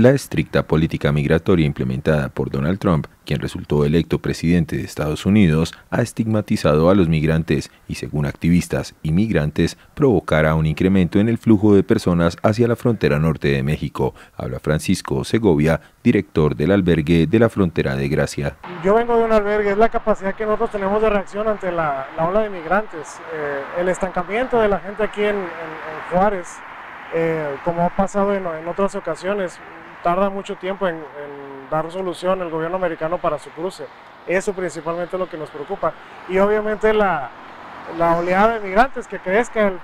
La estricta política migratoria implementada por Donald Trump, quien resultó electo presidente de Estados Unidos, ha estigmatizado a los migrantes y, según activistas y migrantes, provocará un incremento en el flujo de personas hacia la frontera norte de México. Habla Francisco Segovia, director del albergue de la frontera de Gracia. Yo vengo de un albergue, es la capacidad que nosotros tenemos de reacción ante la, ola de migrantes. Eh, el estancamiento de la gente aquí en, Juárez, eh, como ha pasado en otras ocasiones, tarda mucho tiempo en, dar solución el gobierno americano para su cruce. Eso principalmente es lo que nos preocupa. Y obviamente la, oleada de migrantes, que crezca el,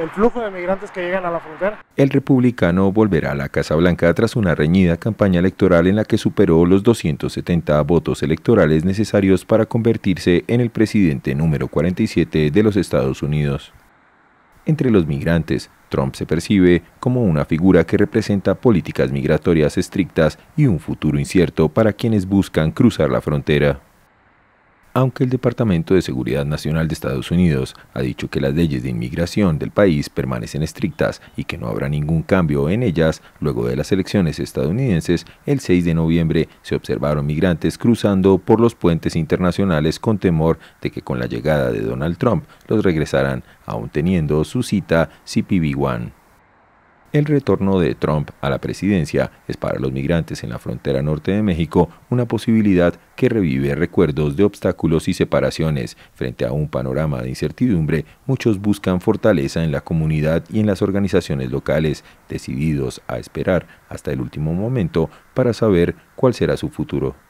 el, flujo de migrantes que llegan a la frontera. El republicano volverá a la Casa Blanca tras una reñida campaña electoral en la que superó los 270 votos electorales necesarios para convertirse en el presidente número 47 de los Estados Unidos. Entre los migrantes, Trump se percibe como una figura que representa políticas migratorias estrictas y un futuro incierto para quienes buscan cruzar la frontera aunque el Departamento de Seguridad Nacional de Estados Unidos ha dicho que las leyes de inmigración del país permanecen estrictas y que no habrá ningún cambio en ellas, luego de las elecciones estadounidenses, el 6 de noviembre se observaron migrantes cruzando por los puentes internacionales con temor de que con la llegada de Donald Trump los regresaran, aún teniendo su cita CPV-1. El retorno de Trump a la presidencia es para los migrantes en la frontera norte de México una posibilidad que revive recuerdos de obstáculos y separaciones. Frente a un panorama de incertidumbre, muchos buscan fortaleza en la comunidad y en las organizaciones locales, decididos a esperar hasta el último momento para saber cuál será su futuro.